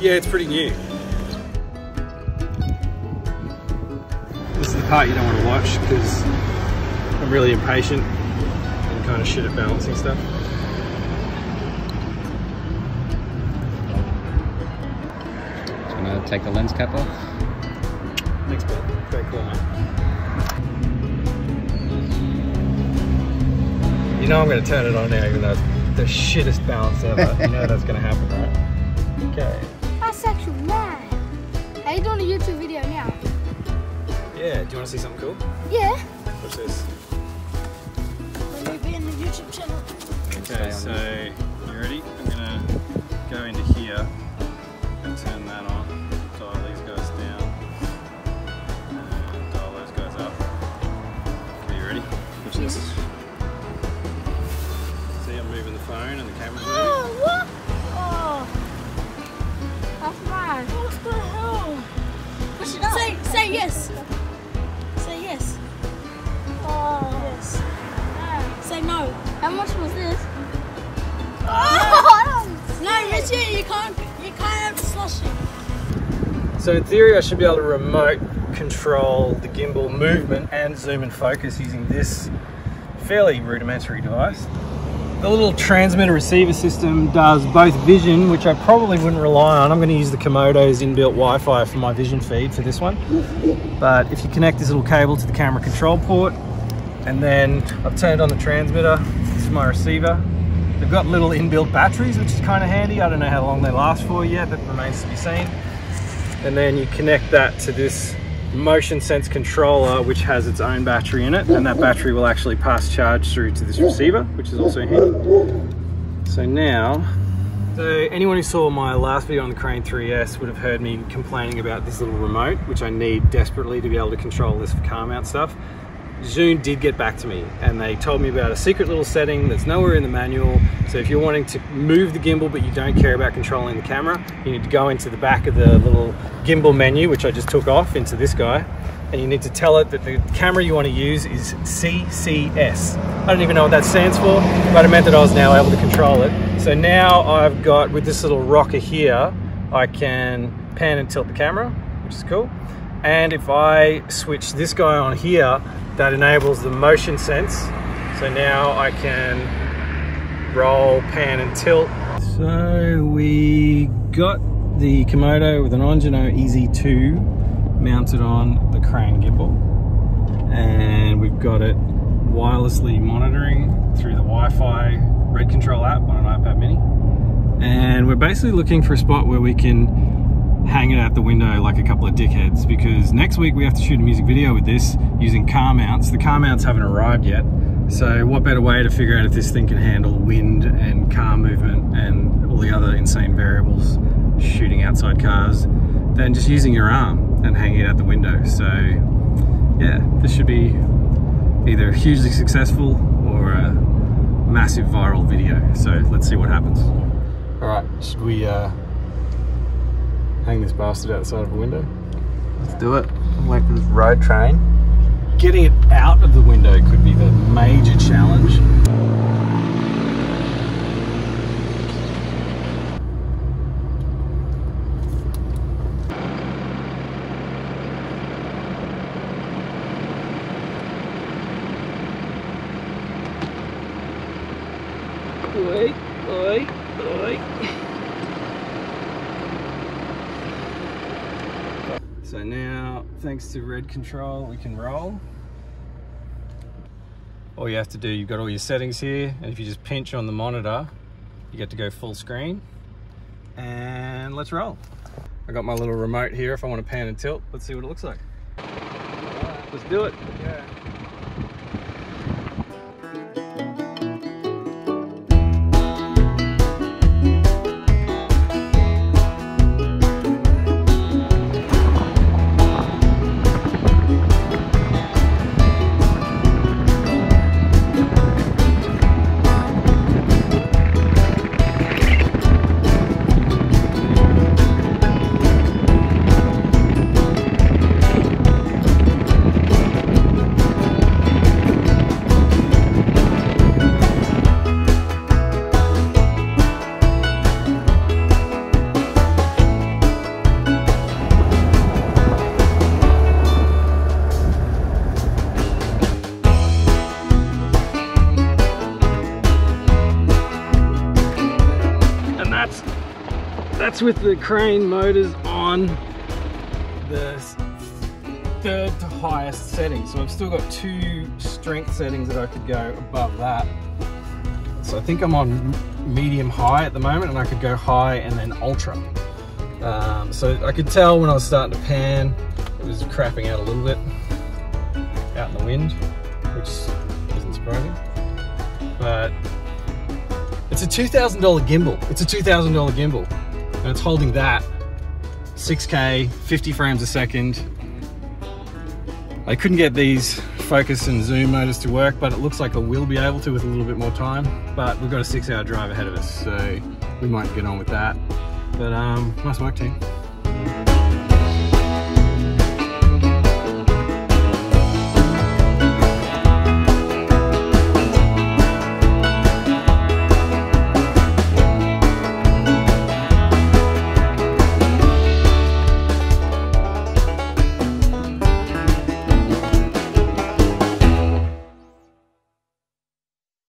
Yeah, it's pretty new. This is the part you don't want to watch because I'm really impatient and kind of shit at balancing stuff. Just gonna take the lens cap off. Thanks, Bill. Very cool, mate. You know I'm going to turn it on now, even though it's the shittest balance ever. you know that's going to happen, right? Okay. That's actually mad. Are you doing a YouTube video now? Yeah, do you want to see something cool? Yeah. Say, say yes. Say yes. Oh. Yes. Say no. How much was this? Oh, no, Richie, you can't, you can't have the slushy. So in theory I should be able to remote control the gimbal movement and zoom and focus using this fairly rudimentary device. The little transmitter receiver system does both vision, which I probably wouldn't rely on. I'm going to use the Komodo's inbuilt Wi-Fi for my vision feed for this one. But if you connect this little cable to the camera control port, and then I've turned on the transmitter, this is my receiver. They've got little inbuilt batteries, which is kind of handy. I don't know how long they last for yet, that remains to be seen. And then you connect that to this motion sense controller, which has its own battery in it, and that battery will actually pass charge through to this receiver, which is also handy. So now, so anyone who saw my last video on the Crane 3S would have heard me complaining about this little remote, which I need desperately to be able to control this car mount stuff. Zhiyun did get back to me and they told me about a secret little setting that's nowhere in the manual. So if you're wanting to move the gimbal but you don't care about controlling the camera, you need to go into the back of the little gimbal menu, which I just took off into this guy, and you need to tell it that the camera you want to use is CCS. I don't even know what that stands for, but it meant that I was now able to control it. So now I've got, with this little rocker here, I can pan and tilt the camera, which is cool. And if I switch this guy on here, that enables the motion sense. So now I can roll, pan and tilt. So we got the Komodo with an Angenieux EZ2 mounted on the crane gimbal. And we've got it wirelessly monitoring through the Wi-Fi Red Control app on an iPad mini. And we're basically looking for a spot where we can hang it out the window like a couple of dickheads because next week we have to shoot a music video with this using car mounts. The car mounts haven't arrived yet. So what better way to figure out if this thing can handle wind and car movement and all the other insane variables shooting outside cars than just using your arm and hanging it out the window. So yeah, this should be either hugely successful or a massive viral video. So let's see what happens. All right, should we uh, hang this bastard outside of a window? Let's do it. Like this road train. Getting it out of the window could be the major challenge. Oi, oi, oi. So now, thanks to red control, we can roll. All you have to do, you've got all your settings here, and if you just pinch on the monitor, you get to go full screen. And let's roll. I got my little remote here if I want to pan and tilt. Let's see what it looks like. Let's do it. Yeah. That's with the crane motors on the third to highest setting. So I've still got two strength settings that I could go above that. So I think I'm on medium high at the moment and I could go high and then ultra. Um, so I could tell when I was starting to pan, it was crapping out a little bit out in the wind, which isn't surprising. But it's a $2,000 gimbal. It's a $2,000 gimbal and it's holding that 6K, 50 frames a second. I couldn't get these focus and zoom motors to work, but it looks like I will be able to with a little bit more time. But we've got a six hour drive ahead of us, so we might get on with that. But um, nice work team.